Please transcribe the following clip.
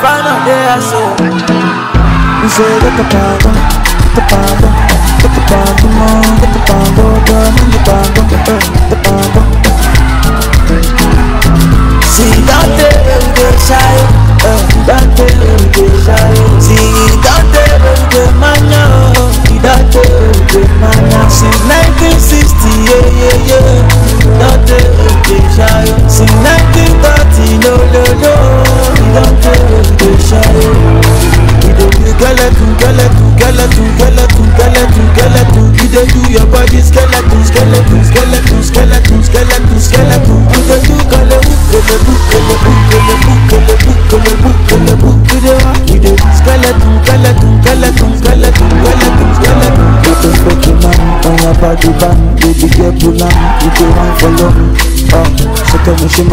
Final day I saw. We say get the pango, get the get the pango, man, get the pango, girl, in the eh, the pango. See that day we dey shy, that day we dey shy. Skeleton, skeleton, skeleton, skeleton, skeleton, skeleton. You dey do your body skeleton, skeleton, skeleton, skeleton, skeleton, skeleton. You dey do kalebu, kalebu, kalebu, kalebu, kalebu, kalebu, kalebu. You dey rock, you dey skeleton, skeleton, skeleton, skeleton, skeleton, skeleton. You dey it, man, on your body. You dey get pull on, you dey run for long. Oh, so tell me, show me.